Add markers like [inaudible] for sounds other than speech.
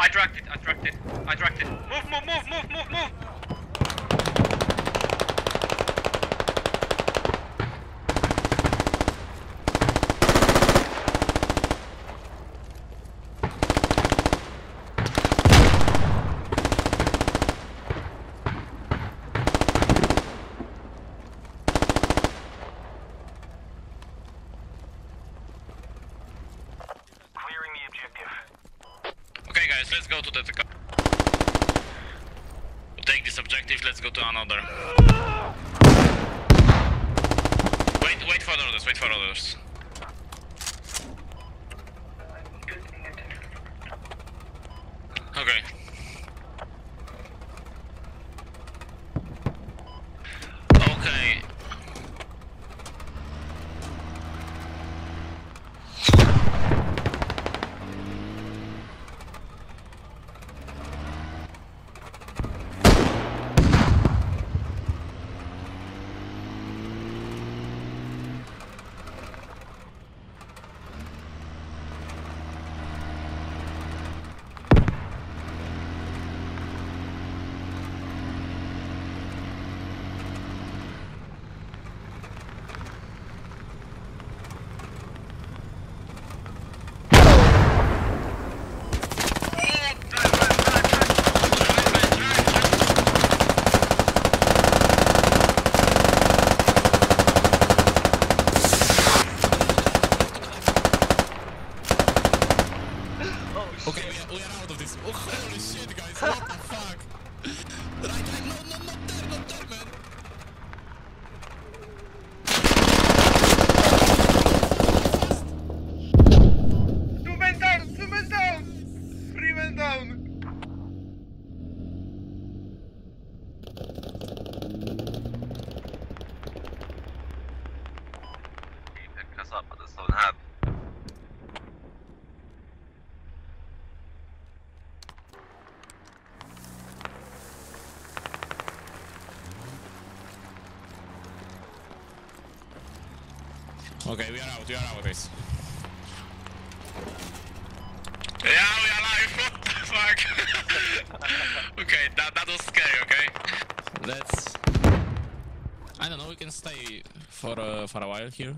I dragged it, I dragged it, I dragged it. Move, move, move, move, move, move! Let's go to the. Take this objective, let's go to another. Wait, wait for orders, wait for. Okay. Okay. Okay, we are, we are out of this. Oh, holy shit, guys, what the [laughs] fuck? Right, right, no, no, not there, not there, man. Two men down! Two men down! Three men down! Pick us up at the southern Okay, we are out, we are out, guys. Yeah, we are alive. [laughs] What the fuck? [laughs] okay, that that was scary. Okay. Let's... I don't know, we can stay for, uh, for a while here.